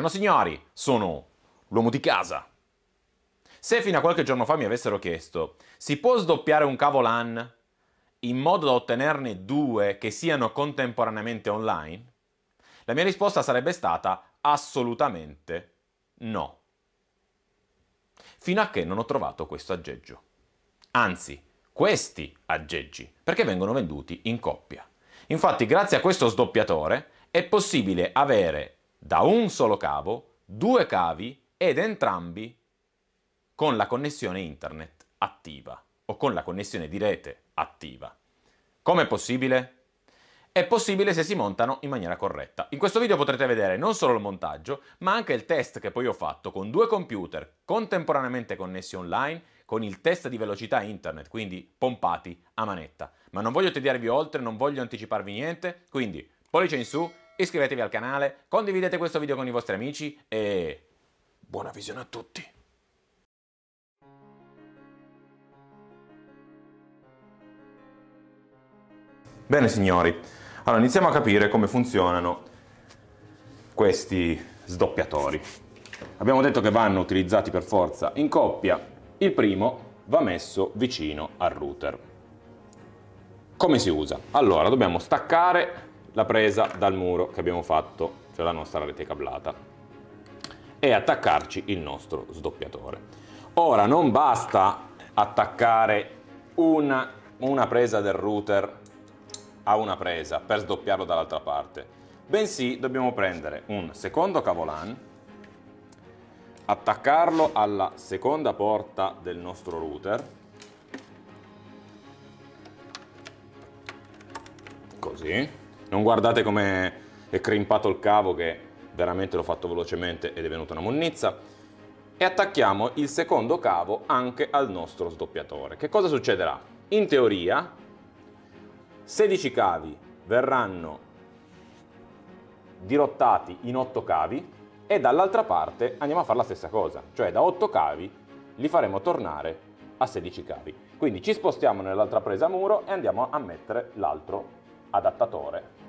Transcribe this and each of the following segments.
No signori, sono l'uomo di casa. Se fino a qualche giorno fa mi avessero chiesto si può sdoppiare un cavo LAN in modo da ottenerne due che siano contemporaneamente online, la mia risposta sarebbe stata assolutamente no. Fino a che non ho trovato questo aggeggio. Anzi, questi aggeggi, perché vengono venduti in coppia. Infatti, grazie a questo sdoppiatore è possibile avere da un solo cavo due cavi ed entrambi con la connessione internet attiva o con la connessione di rete attiva. Come è possibile? È possibile se si montano in maniera corretta. In questo video potrete vedere non solo il montaggio, ma anche il test che poi ho fatto con due computer contemporaneamente connessi online con il test di velocità internet, quindi pompati a manetta. Ma non voglio tediarvi oltre, non voglio anticiparvi niente, quindi pollice in su, iscrivetevi al canale, condividete questo video con i vostri amici e buona visione a tutti! Bene signori, allora iniziamo a capire come funzionano questi sdoppiatori. Abbiamo detto che vanno utilizzati per forza in coppia, il primo va messo vicino al router. Come si usa? Allora dobbiamo staccare la presa dal muro che abbiamo fatto, cioè la nostra rete cablata, e attaccarci il nostro sdoppiatore. Ora non basta attaccare una, una presa del router a una presa per sdoppiarlo dall'altra parte, bensì dobbiamo prendere un secondo cavo LAN, attaccarlo alla seconda porta del nostro router, così, non guardate come è crimpato il cavo che veramente l'ho fatto velocemente ed è venuta una monnizza, e attacchiamo il secondo cavo anche al nostro sdoppiatore. Che cosa succederà? In teoria 16 cavi verranno dirottati in 8 cavi e dall'altra parte andiamo a fare la stessa cosa, cioè da 8 cavi li faremo tornare a 16 cavi. Quindi ci spostiamo nell'altra presa muro e andiamo a mettere l'altro adattatore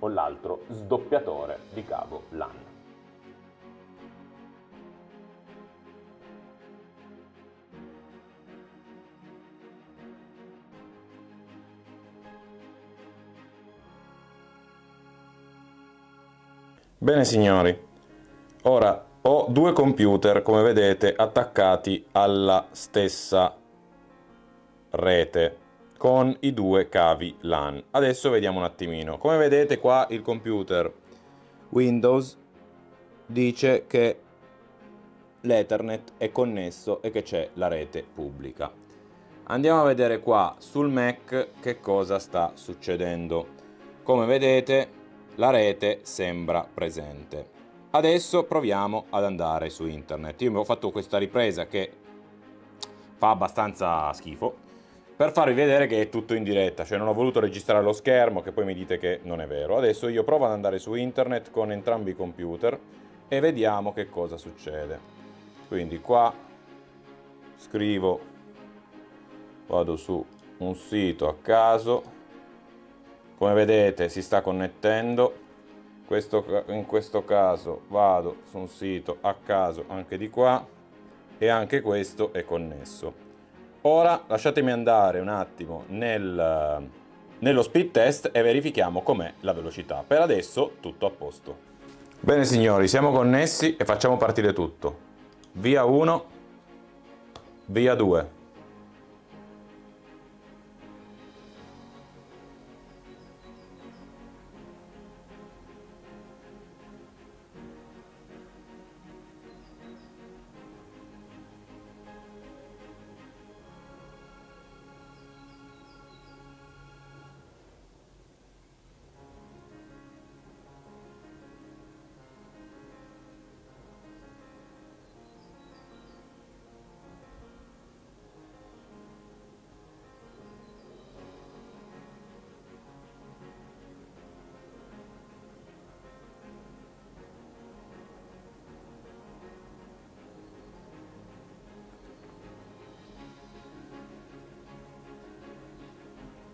o l'altro sdoppiatore di cavo LAN. Bene signori, ora ho due computer, come vedete, attaccati alla stessa rete con i due cavi LAN. Adesso vediamo un attimino. Come vedete qua il computer Windows dice che l'Ethernet è connesso e che c'è la rete pubblica. Andiamo a vedere qua sul Mac che cosa sta succedendo. Come vedete la rete sembra presente. Adesso proviamo ad andare su internet. Io mi ho fatto questa ripresa che fa abbastanza schifo per farvi vedere che è tutto in diretta, cioè non ho voluto registrare lo schermo che poi mi dite che non è vero. Adesso io provo ad andare su internet con entrambi i computer e vediamo che cosa succede. Quindi qua scrivo, vado su un sito a caso, come vedete si sta connettendo questo, in questo caso vado su un sito a caso anche di qua e anche questo è connesso ora lasciatemi andare un attimo nel, nello speed test e verifichiamo com'è la velocità. Per adesso tutto a posto. Bene signori siamo connessi e facciamo partire tutto. Via 1 via 2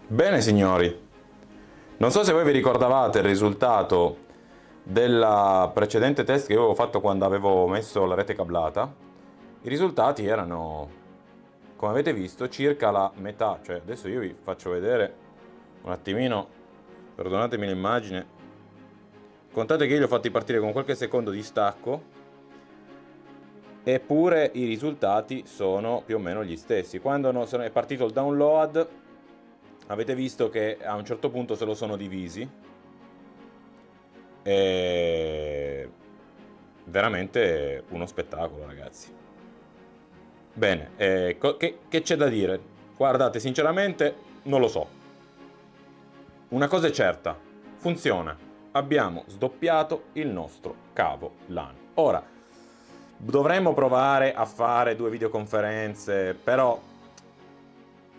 Bene signori, non so se voi vi ricordavate il risultato della precedente test che avevo fatto quando avevo messo la rete cablata, i risultati erano, come avete visto, circa la metà. Cioè, adesso io vi faccio vedere un attimino, perdonatemi l'immagine, contate che io li ho fatti partire con qualche secondo di stacco, eppure i risultati sono più o meno gli stessi. Quando è partito il download, avete visto che a un certo punto se lo sono divisi, è veramente uno spettacolo, ragazzi. Bene, eh, che, che c'è da dire? Guardate, sinceramente non lo so. Una cosa è certa, funziona. Abbiamo sdoppiato il nostro cavo LAN. Ora, dovremmo provare a fare due videoconferenze, però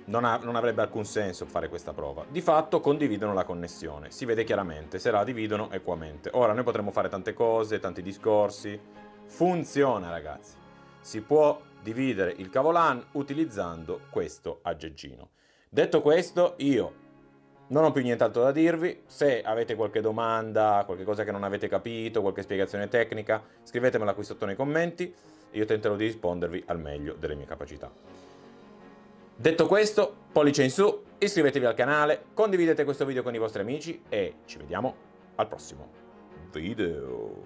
non, ha, non, avrebbe alcun senso fare questa prova. Di fatto condividono la connessione, si vede chiaramente, se la dividono equamente. Ora noi potremmo fare tante cose, tanti discorsi. Funziona ragazzi. Si può dividere il cavo LAN utilizzando questo aggeggino. Detto questo, io non ho più nient'altro da dirvi. Se avete qualche domanda, qualche cosa che non avete capito, qualche spiegazione tecnica, scrivetemela qui sotto nei commenti io tenterò di rispondervi al meglio delle mie capacità. Detto questo, pollice in su, iscrivetevi al canale, condividete questo video con i vostri amici e ci vediamo al prossimo video.